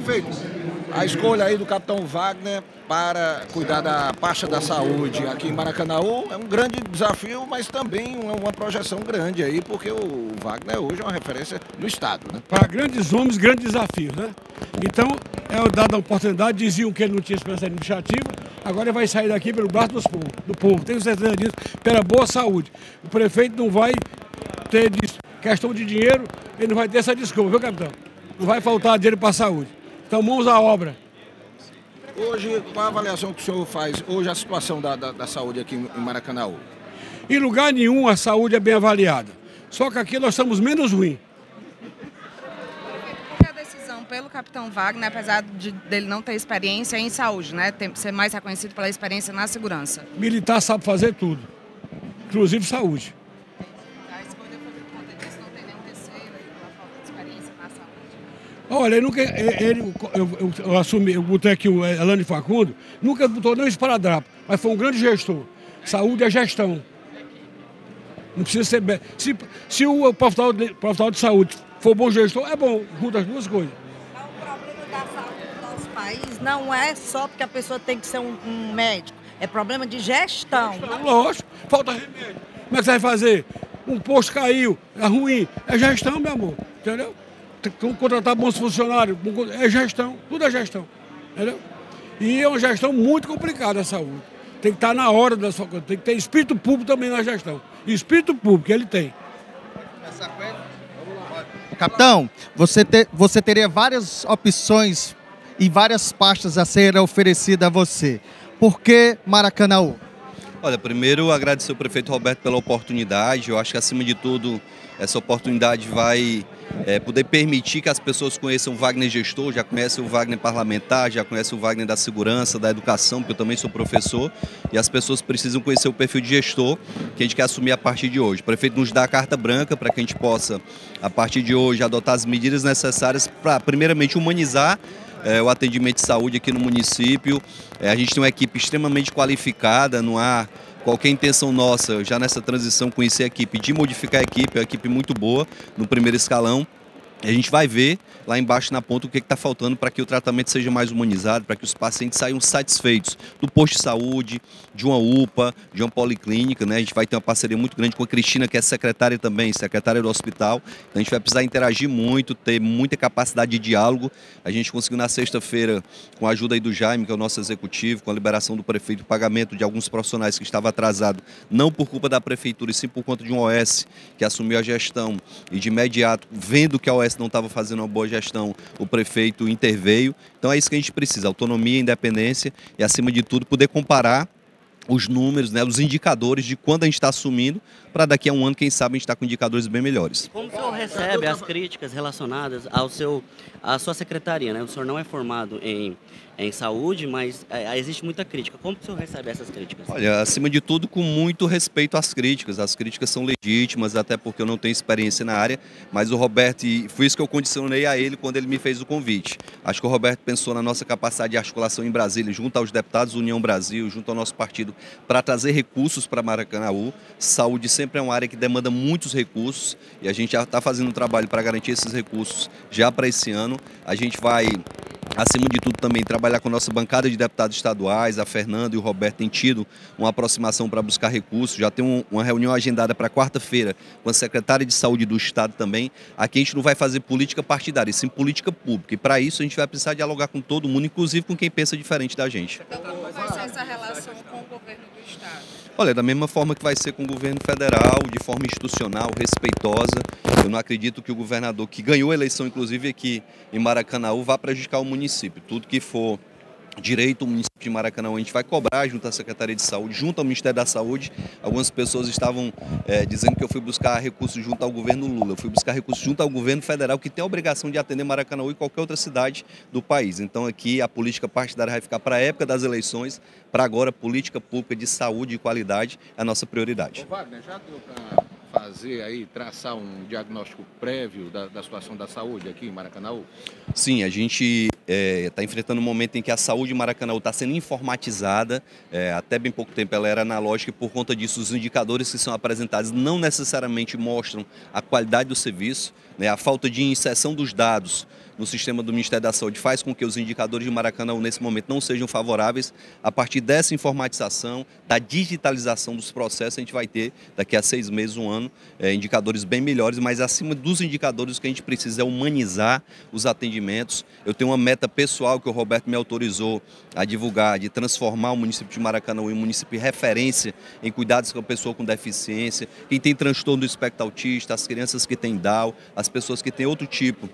Prefeito, a escolha aí do capitão Wagner para cuidar da pasta da saúde aqui em Maracanãú é um grande desafio, mas também uma, projeção grande aí, porque o Wagner hoje é uma referência no Estado. Né? Para grandes homens, grandes desafios, né? Então, é dada a oportunidade, diziam que ele não tinha experiência administrativa, agora ele vai sair daqui pelo braço dos povo, do povo, tenho certeza disso, pela boa saúde. O prefeito não vai ter questão de dinheiro, ele não vai ter essa desculpa, viu, capitão? Não vai faltar dinheiro para a saúde. Então, mãos à obra. Hoje, qual a avaliação que o senhor faz hoje a situação da, da, da saúde aqui em Maracanã? Em lugar nenhum a saúde é bem avaliada. Só que aqui nós estamos menos ruins. a decisão pelo capitão Wagner, apesar de dele não ter experiência em saúde, né? Tem, ser mais reconhecido pela experiência na segurança. Militar sabe fazer tudo, inclusive saúde. Olha, ele nunca. Ele, eu, eu, eu, assumi, eu botei aqui o Elane Facundo, nunca botou nem esparadrapo, mas foi um grande gestor. Saúde é gestão. Não precisa ser. Se, se o profissional de, profissional de saúde for bom gestor, é bom, junta as duas coisas. O problema da saúde do nosso país não é só porque a pessoa tem que ser um, um médico, é problema de gestão. gestão. Lógico, falta remédio. Como é que você vai fazer? Um posto caiu, é ruim. É gestão, meu amor. Entendeu? Tem que contratar bons funcionários, é gestão, tudo é gestão. Entendeu? E é uma gestão muito complicada a saúde. Tem que estar na hora da sua coisa, tem que ter espírito público também na gestão. espírito público, ele tem. Capitão, você, ter, você teria várias opções e várias pastas a serem oferecidas a você. Por que Maracanã? Olha, primeiro agradecer ao prefeito Roberto pela oportunidade. Eu acho que acima de tudo essa oportunidade vai é, poder permitir que as pessoas conheçam o Wagner gestor, já conhecem o Wagner parlamentar, já conhecem o Wagner da segurança, da educação, porque eu também sou professor, e as pessoas precisam conhecer o perfil de gestor que a gente quer assumir a partir de hoje. O prefeito nos dá a carta branca para que a gente possa, a partir de hoje, adotar as medidas necessárias para, primeiramente, humanizar é, o atendimento de saúde aqui no município. É, a gente tem uma equipe extremamente qualificada, não há qualquer intenção nossa, já nessa transição, conhecer a equipe, de modificar a equipe, é uma equipe muito boa no primeiro escalão. A gente vai ver lá embaixo na ponta o que está faltando para que o tratamento seja mais humanizado, para que os pacientes saiam satisfeitos do posto de saúde, de uma UPA, de uma policlínica. Né? A gente vai ter uma parceria muito grande com a Cristina, que é secretária também, secretária do hospital. Então, a gente vai precisar interagir muito, ter muita capacidade de diálogo. A gente conseguiu na sexta-feira, com a ajuda aí do Jaime, que é o nosso executivo, com a liberação do prefeito, o pagamento de alguns profissionais que estavam atrasados, não por culpa da prefeitura, e sim por conta de um OS que assumiu a gestão e de imediato, vendo que a OS não estava fazendo uma boa gestão, o prefeito interveio. Então é isso que a gente precisa: autonomia, independência e, acima de tudo, poder comparar os números, né, os indicadores de quando a gente está assumindo, para daqui a um ano, quem sabe, a gente está com indicadores bem melhores. Como o senhor recebe as críticas relacionadas ao seu, à sua secretaria? Né? O senhor não é formado em em saúde, mas é, existe muita crítica. Como o senhor recebe essas críticas? Olha, acima de tudo, com muito respeito às críticas. As críticas são legítimas, até porque eu não tenho experiência na área, mas o Roberto, e foi isso que eu condicionei a ele quando ele me fez o convite. Acho que o Roberto pensou na nossa capacidade de articulação em Brasília, junto aos deputados União Brasil, junto ao nosso partido, para trazer recursos para Maracanãú. Saúde sempre é uma área que demanda muitos recursos e a gente já está fazendo um trabalho para garantir esses recursos já para esse ano. A gente vai acima de tudo também trabalhar com a nossa bancada de deputados estaduais, a Fernanda e o Roberto têm tido uma aproximação para buscar recursos, já tem um, uma reunião agendada para quarta-feira com a secretária de saúde do estado também. Aqui a gente não vai fazer política partidária, sim política pública. E para isso a gente vai precisar dialogar com todo mundo, inclusive com quem pensa diferente da gente. Então como vai ser essa relação com o governo do estado? Olha, da mesma forma que vai ser com o governo federal, de forma institucional, respeitosa. Eu não acredito que o governador, que ganhou a eleição, inclusive aqui em Maracanã, vá prejudicar o município. Tudo que for direito, o município de Maracanã, a gente vai cobrar junto à Secretaria de Saúde, junto ao Ministério da Saúde. Algumas pessoas estavam é, dizendo que eu fui buscar recursos junto ao governo Lula. Eu fui buscar recursos junto ao governo federal, que tem a obrigação de atender Maracanã e qualquer outra cidade do país. Então aqui a política partidária vai ficar para a época das eleições, para agora política pública de saúde e qualidade é a nossa prioridade. Ô Wagner, já deu para fazer aí, traçar um diagnóstico prévio da, da situação da saúde aqui em Maracanã? Sim, a gente está é, enfrentando um momento em que a saúde de Maracanã está sendo informatizada. É, até bem pouco tempo ela era analógica e por conta disso os indicadores que são apresentados não necessariamente mostram a qualidade do serviço. Né, a falta de inserção dos dados no sistema do Ministério da Saúde faz com que os indicadores de Maracanã nesse momento não sejam favoráveis. A partir dessa informatização, da digitalização dos processos, a gente vai ter daqui a seis meses, um ano, é, indicadores bem melhores, mas acima dos indicadores o que a gente precisa é humanizar os atendimentos. Eu tenho uma meta pessoal que o Roberto me autorizou a divulgar, de transformar o município de Maracanã em um município referência em cuidados com a pessoa com deficiência, quem tem transtorno do espectro autista, as crianças que têm DAO, as pessoas que têm outro tipo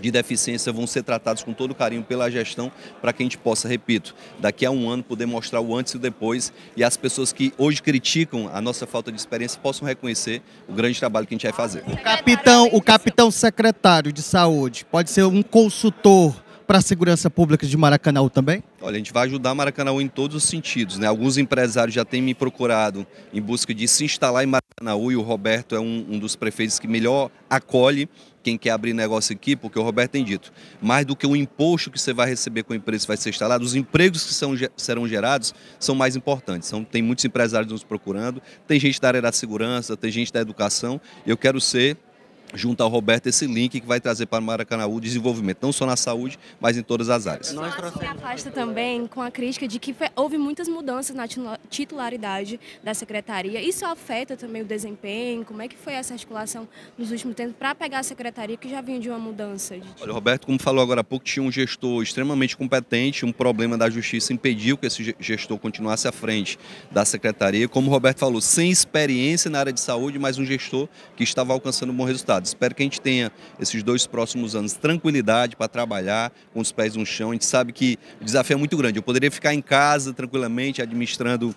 de deficiência vão ser tratados com todo carinho pela gestão para que a gente possa, repito, daqui a um ano poder mostrar o antes e o depois e as pessoas que hoje criticam a nossa falta de experiência possam reconhecer o grande trabalho que a gente vai fazer. O capitão, o capitão secretário de saúde pode ser um consultor para a segurança pública de Maracanã também? Olha, a gente vai ajudar Maracanã em todos os sentidos. Né? Alguns empresários já têm me procurado em busca de se instalar em Maracanã e o Roberto é um, um dos prefeitos que melhor acolhe quem quer abrir negócio aqui, porque o Roberto tem dito, mais do que o imposto que você vai receber com a empresa que vai ser instalado, os empregos que são, serão gerados são mais importantes. Tem muitos empresários nos procurando, tem gente da área da segurança, tem gente da educação, eu quero ser junto ao Roberto esse link que vai trazer para o Maracanã o desenvolvimento, não só na saúde, mas em todas as áreas. Nós trouxemos a pasta também com a crítica de que houve muitas mudanças na titularidade da secretaria. Isso afeta também o desempenho? Como é que foi essa articulação nos últimos tempos para pegar a secretaria que já vinha de uma mudança? De... Olha, Roberto, como falou agora há pouco, tinha um gestor extremamente competente, um problema da justiça impediu que esse gestor continuasse à frente da secretaria. Como o Roberto falou, sem experiência na área de saúde, mas um gestor que estava alcançando um bom resultado. Espero que a gente tenha esses dois próximos anos tranquilidade para trabalhar com os pés no chão. A gente sabe que o desafio é muito grande. Eu poderia ficar em casa tranquilamente administrando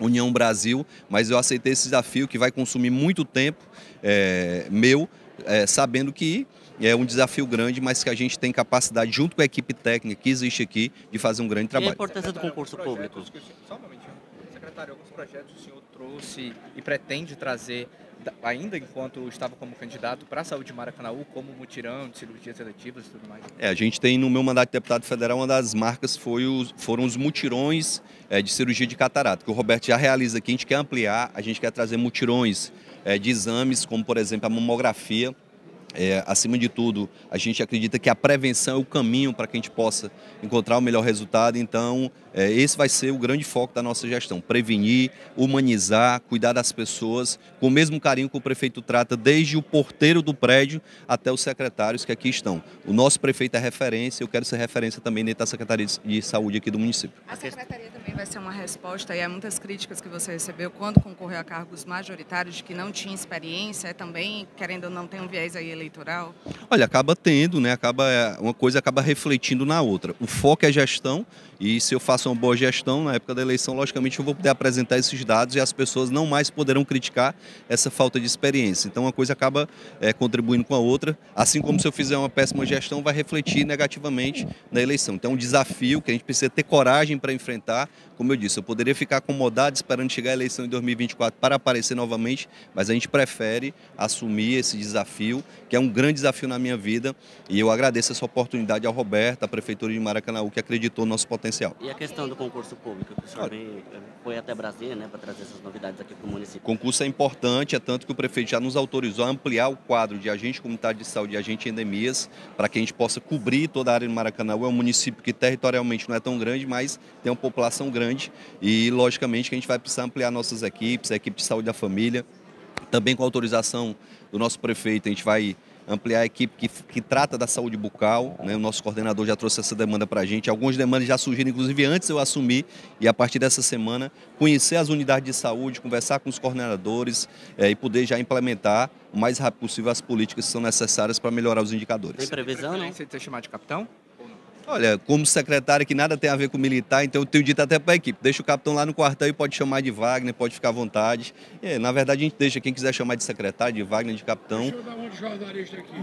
União Brasil, mas eu aceitei esse desafio que vai consumir muito tempo é, meu, é, sabendo que é um desafio grande, mas que a gente tem capacidade, junto com a equipe técnica que existe aqui, de fazer um grande trabalho. E a importância do concurso público? Só um momentinho. Secretário, alguns projetos o senhor trouxe e pretende trazer ainda enquanto estava como candidato para a saúde de Maracanãú, como mutirão de cirurgias seletivas e tudo mais? É, a gente tem no meu mandato de deputado federal, uma das marcas foi os, foram os mutirões é, de cirurgia de catarata, que o Roberto já realiza aqui. A gente quer ampliar, a gente quer trazer mutirões é, de exames, como por exemplo a mamografia, é, acima de tudo, a gente acredita que a prevenção é o caminho para que a gente possa encontrar o melhor resultado. Então, é, esse vai ser o grande foco da nossa gestão: prevenir, humanizar, cuidar das pessoas, com o mesmo carinho que o prefeito trata, desde o porteiro do prédio até os secretários que aqui estão. O nosso prefeito é referência, eu quero ser referência também dentro da Secretaria de Saúde aqui do município. A secretaria também vai ser uma resposta e a muitas críticas que você recebeu quando concorreu a cargos majoritários de que não tinha experiência, é também, querendo ou não, tem um viés aí? Olha, acaba tendo, né? Acaba, é, uma coisa acaba refletindo na outra. O foco é gestão e se eu faço uma boa gestão na época da eleição, logicamente eu vou poder apresentar esses dados e as pessoas não mais poderão criticar essa falta de experiência. Então uma coisa acaba é, contribuindo com a outra, assim como se eu fizer uma péssima gestão, vai refletir negativamente na eleição. Então é um desafio que a gente precisa ter coragem para enfrentar. Como eu disse, eu poderia ficar acomodado esperando chegar a eleição em 2024 para aparecer novamente, mas a gente prefere assumir esse desafio, que é um grande desafio na minha vida, e eu agradeço essa oportunidade ao Roberto, à Prefeitura de Maracanã, que acreditou no nosso potencial. E a questão do concurso público, que o senhor foi até Brasília né, para trazer essas novidades aqui para o município. O concurso é importante, é tanto que o prefeito já nos autorizou a ampliar o quadro de agente comunitário de saúde e agente endemias, para que a gente possa cobrir toda a área do Maracanã. É um município que territorialmente não é tão grande, mas tem uma população grande e, logicamente, que a gente vai precisar ampliar nossas equipes, a equipe de saúde da família. Também com autorização do nosso prefeito, a gente vai ampliar a equipe que, que trata da saúde bucal. Né? O nosso coordenador já trouxe essa demanda para a gente. Algumas demandas já surgiram, inclusive, antes eu assumir. E a partir dessa semana, conhecer as unidades de saúde, conversar com os coordenadores é, e poder já implementar o mais rápido possível as políticas que são necessárias para melhorar os indicadores. Tem previsão, não? Você ter chamado de capitão? Olha, como secretário que nada tem a ver com militar, então eu tenho dito até para a equipe, deixa o capitão lá no quartel e pode chamar de Wagner, pode ficar à vontade. E, na verdade, a gente deixa quem quiser chamar de secretário, de Wagner, de capitão. Deixa eu dar de jornalista aqui.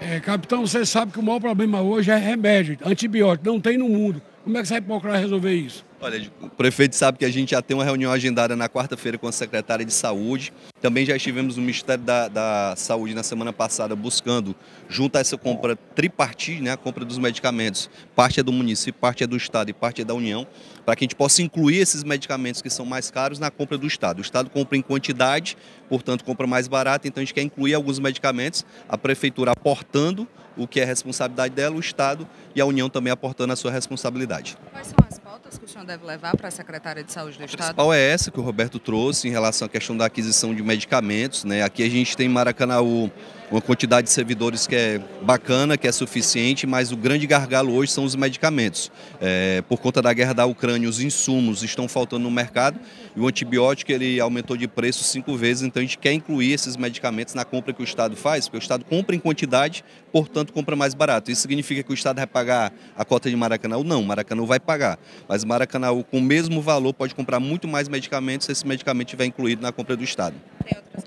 É, capitão, você sabe que o maior problema hoje é remédio, antibiótico, não tem no mundo. Como é que você vai procurar resolver isso? Olha, o prefeito sabe que a gente já tem uma reunião agendada na quarta-feira com a secretária de Saúde. Também já estivemos no Ministério da, da, Saúde na semana passada buscando, junto a essa compra tripartite, né, a compra dos medicamentos, parte é do município, parte é do Estado e parte é da União, para que a gente possa incluir esses medicamentos que são mais caros na compra do Estado. O Estado compra em quantidade, portanto compra mais barato, então a gente quer incluir alguns medicamentos, a Prefeitura aportando o que é responsabilidade dela, o Estado e a União também aportando a sua responsabilidade. Quais são as pautas senhor deve levar para a Secretaria de Saúde do Estado? A principal é essa que o Roberto trouxe em relação à questão da aquisição de medicamentos. Né? Aqui a gente tem em Maracanãú uma quantidade de servidores que é bacana, que é suficiente, mas o grande gargalo hoje são os medicamentos. É, por conta da guerra da Ucrânia, os insumos estão faltando no mercado e o antibiótico ele aumentou de preço cinco vezes, então a gente quer incluir esses medicamentos na compra que o Estado faz, porque o Estado compra em quantidade, portanto compra mais barato. Isso significa que o Estado vai pagar a cota de Maracanã? Não, Maracanã vai pagar, mas Maracanã com o mesmo valor pode comprar muito mais medicamentos se esse medicamento estiver incluído na compra do Estado. Tem outras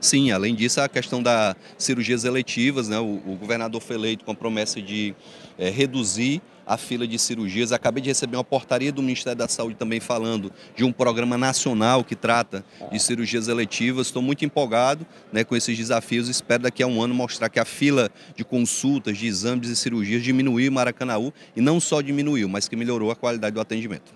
Sim, além disso, a questão das cirurgias eletivas, né? o, o governador foi eleito com a promessa de é, reduzir a fila de cirurgias. Acabei de receber uma portaria do Ministério da Saúde também falando de um programa nacional que trata de cirurgias eletivas. Estou muito empolgado né, com esses desafios. Espero daqui a um ano mostrar que a fila de consultas, de exames e cirurgias diminuiu em Maracanãú e não só diminuiu, mas que melhorou a qualidade do atendimento.